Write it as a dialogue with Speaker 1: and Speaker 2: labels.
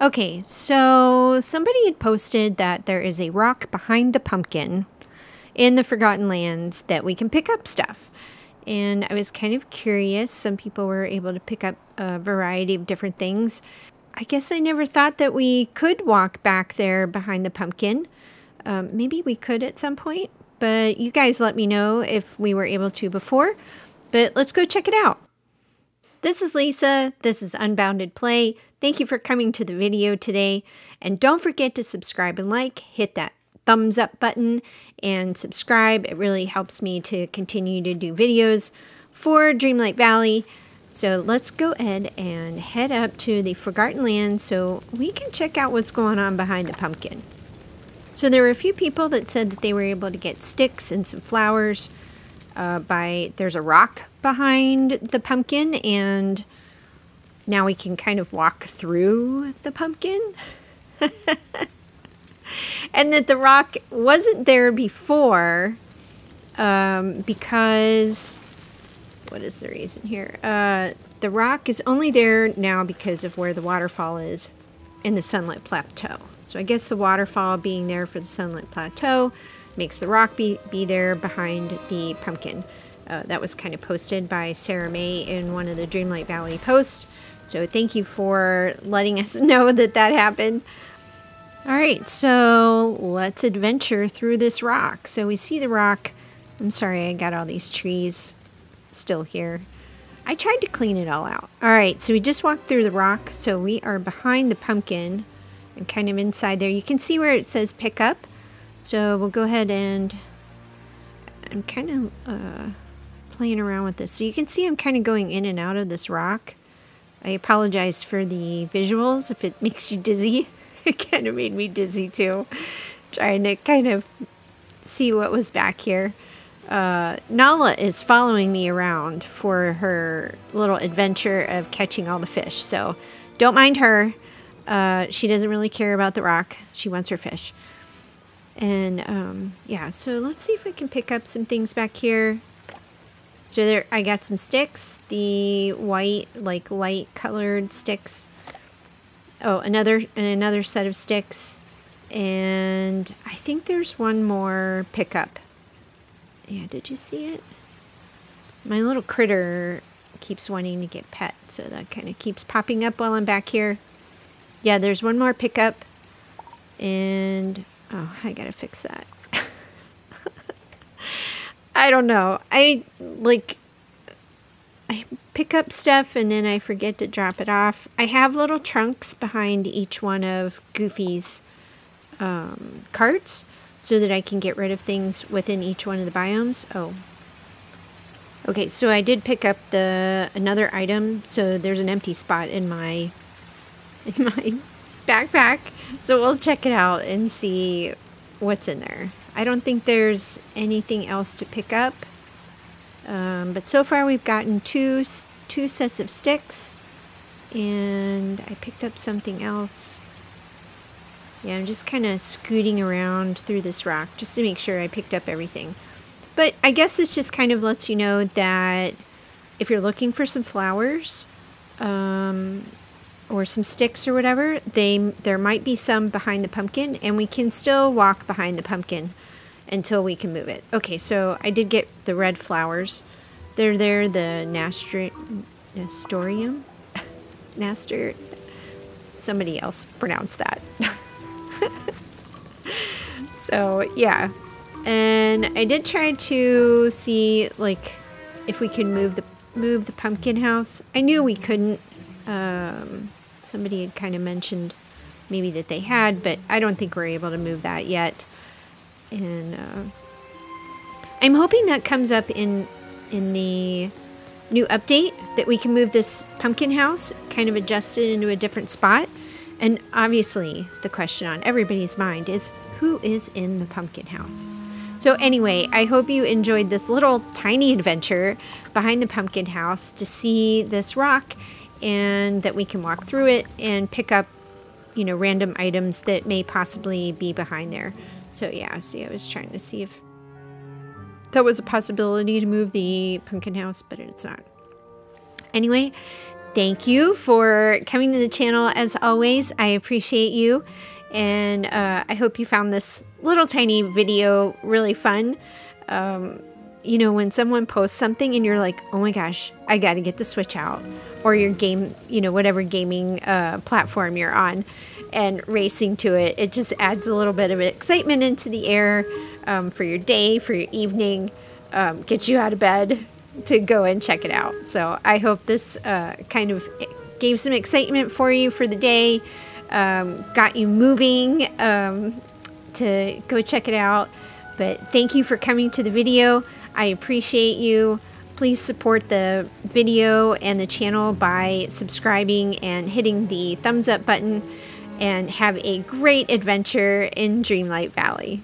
Speaker 1: Okay, so somebody had posted that there is a rock behind the pumpkin in the Forgotten Lands that we can pick up stuff. And I was kind of curious. Some people were able to pick up a variety of different things. I guess I never thought that we could walk back there behind the pumpkin. Um, maybe we could at some point, but you guys let me know if we were able to before. But let's go check it out. This is Lisa. This is Unbounded Play. Thank you for coming to the video today. And don't forget to subscribe and like, hit that thumbs up button and subscribe. It really helps me to continue to do videos for Dreamlight Valley. So let's go ahead and head up to the Forgotten Land so we can check out what's going on behind the pumpkin. So there were a few people that said that they were able to get sticks and some flowers uh, by, there's a rock behind the pumpkin and now we can kind of walk through the pumpkin. and that the rock wasn't there before um, because, what is the reason here? Uh, the rock is only there now because of where the waterfall is in the Sunlit Plateau. So I guess the waterfall being there for the Sunlit Plateau makes the rock be, be there behind the pumpkin. Uh, that was kind of posted by Sarah May in one of the Dreamlight Valley posts. So thank you for letting us know that that happened. All right, so let's adventure through this rock. So we see the rock. I'm sorry, I got all these trees still here. I tried to clean it all out. All right, so we just walked through the rock. So we are behind the pumpkin and kind of inside there. You can see where it says pick up. So we'll go ahead and I'm kind of uh, playing around with this. So you can see I'm kind of going in and out of this rock. I apologize for the visuals if it makes you dizzy. It kind of made me dizzy too, trying to kind of see what was back here. Uh, Nala is following me around for her little adventure of catching all the fish. So don't mind her. Uh, she doesn't really care about the rock. She wants her fish. And um, yeah, so let's see if we can pick up some things back here. So there, I got some sticks, the white, like light colored sticks. Oh, another, and another set of sticks. And I think there's one more pickup. Yeah, did you see it? My little critter keeps wanting to get pet, so that kind of keeps popping up while I'm back here. Yeah, there's one more pickup. And, oh, I gotta fix that. I don't know. I like I pick up stuff and then I forget to drop it off. I have little trunks behind each one of Goofy's um, carts so that I can get rid of things within each one of the biomes. Oh. Okay, so I did pick up the another item. So there's an empty spot in my in my backpack. So we'll check it out and see what's in there. I don't think there's anything else to pick up. Um, but so far we've gotten two, two sets of sticks. And I picked up something else. Yeah, I'm just kind of scooting around through this rock just to make sure I picked up everything. But I guess this just kind of lets you know that if you're looking for some flowers, um, or some sticks or whatever, they there might be some behind the pumpkin and we can still walk behind the pumpkin until we can move it. Okay, so I did get the red flowers. They're there, the Nastri Nastorium? Nastor? Somebody else pronounced that. so, yeah. And I did try to see, like, if we could move the move the pumpkin house. I knew we couldn't. Um, somebody had kind of mentioned maybe that they had, but I don't think we're able to move that yet and uh, I'm hoping that comes up in in the new update that we can move this pumpkin house, kind of adjust it into a different spot. And obviously, the question on everybody's mind is who is in the pumpkin house? So, anyway, I hope you enjoyed this little tiny adventure behind the pumpkin house to see this rock and that we can walk through it and pick up, you know, random items that may possibly be behind there. So yeah, see, I was trying to see if that was a possibility to move the pumpkin house, but it's not. Anyway, thank you for coming to the channel as always. I appreciate you. And uh, I hope you found this little tiny video really fun. Um, you know, when someone posts something and you're like, oh my gosh, I got to get the Switch out, or your game, you know, whatever gaming uh, platform you're on, and racing to it, it just adds a little bit of excitement into the air um, for your day, for your evening, um, get you out of bed to go and check it out. So I hope this uh, kind of gave some excitement for you for the day, um, got you moving um, to go check it out. But thank you for coming to the video. I appreciate you. Please support the video and the channel by subscribing and hitting the thumbs up button and have a great adventure in Dreamlight Valley.